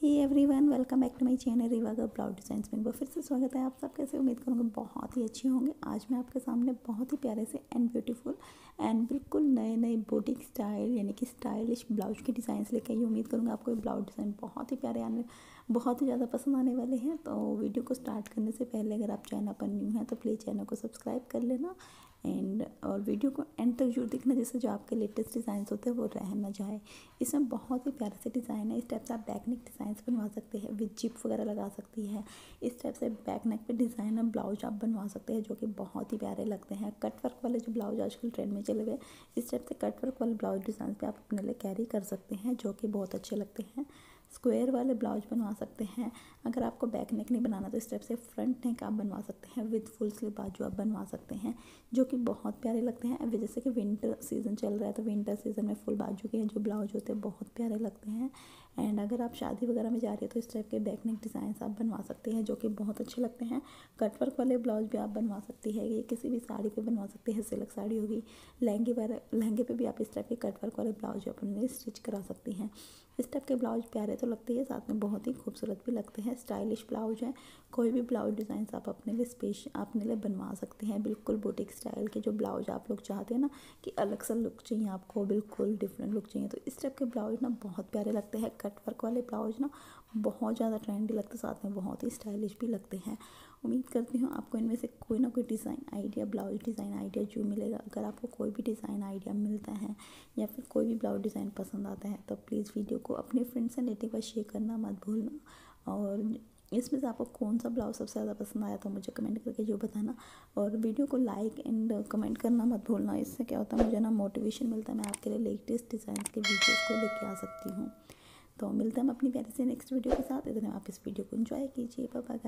Hey everyone welcome back to my channel रिवागर blouse design में। फिर से स्वागत है आप सब कैसे उम्मीद करूँगी बहुत ही अच्छे होंगे। आज मैं आपके सामने बहुत ही प्यारे से एंड ब्यूटीफुल एंड बिल्कुल नए नए बोटिक स्टाइल यानी कि स्टाइलिश ब्लाउज के डिज़ाइन लेकर आई उम्मीद करूँगी आपको ये ब्लाउज डिज़ाइन बहुत ही प्यारे आने, बहुत ही ज़्यादा पसंद आने वाले हैं। तो वीडियो को स्टार्ट करने से पहले अगर आप चैनल पर न्यू हैं तो प्लीज़ चैनल को सब्सक्राइब कर लेना। एंड और वीडियो को एंड तक ज़रूर देखना, जिससे जो आपके लेटेस्ट डिज़ाइन होते हैं, वो रह ना जाए। इसमें बहुत ही प्यारे से डिज़ाइन है। इस टाइप से आप बैक नेक डिज़ाइन बनवा सकते हैं विद जिप वगैरह लगा सकती है। इस टाइप से बैक नेक पे डिज़ाइन और ब्लाउज आप बनवा सकते हैं, जो कि बहुत ही प्यारे लगते हैं। कट वर्क वाले जो ब्लाउज आजकल ट्रेंड में चले हुए इस टाइप से कट वर्क वाले ब्लाउज डिज़ाइन पे आप अपने लिए कैरी कर सकते हैं, जो कि बहुत अच्छे लगते हैं। स्क्वायर वाले ब्लाउज बनवा सकते हैं। अगर आपको बैक नेक नहीं बनाना तो इस टाइप से फ्रंट नेक आप बनवा सकते हैं, विद फुल स्लीव बाजू आप बनवा सकते हैं, जो कि बहुत प्यारे लगते हैं। अभी जैसे कि विंटर सीज़न चल रहा है तो विंटर सीज़न में फुल बाजू के जो ब्लाउज होते हैं, बहुत प्यारे लगते हैं। एंड अगर आप शादी वगैरह में जा रही है तो इस टाइप के बैक नेक डिज़ाइन आप बनवा सकते हैं, जो कि बहुत अच्छे लगते हैं। कटवर्क वाले ब्लाउज भी आप बनवा सकती है, ये किसी भी साड़ी पे बनवा सकते हैं सिल्क साड़ी होगी। लहंगे वगैरह लहंगे पे भी आप इस टाइप के कटवर्क वाले ब्लाउज अपने स्टिच करा सकती हैं। इस टाइप के ब्लाउज प्यारे तो लगते हैं, साथ में बहुत ही खूबसूरत भी लगते हैं। स्टाइलिश ब्लाउज हैं, कोई भी ब्लाउज डिज़ाइन आप अपने लिए स्पेश अपने लिए बनवा सकते हैं। बिल्कुल बुटीक स्टाइल के जो ब्लाउज आप लोग चाहते हैं ना, कि अलग सा लुक चाहिए आपको, बिल्कुल डिफरेंट लुक चाहिए। तो इस टाइप के ब्लाउज ना बहुत प्यारे लगते हैं। कट वर्क वाले ब्लाउज ना बहुत ज़्यादा ट्रेंडी लगते, साथ में बहुत ही स्टाइलिश भी लगते हैं। उम्मीद करती हूँ आपको इनमें से कोई ना कोई design idea blouse design idea जो मिलेगा। अगर आपको कोई भी डिज़ाइन आइडिया मिलता है या फिर कोई भी ब्लाउज डिज़ाइन पसंद आता है तो प्लीज़ वीडियो को अपने फ्रेंड्स एंड रिलेटिव शेयर करना मत भूलना। और इसमें से आपको कौन सा ब्लाउज सबसे ज़्यादा पसंद आया तो मुझे कमेंट करके जो बताना। और वीडियो को लाइक एंड कमेंट करना मत भूलना। इससे क्या होता है, मुझे ना मोटिवेशन मिलता है। मैं आपके लिए लेटेस्ट डिज़ाइन के वीडियोज़ को लेके आ सकती हूँ। तो मिलते हैं हम अपनी प्यारी से नेक्स्ट वीडियो के साथ। इतने आप इस वीडियो को इन्जॉय कीजिए। बाय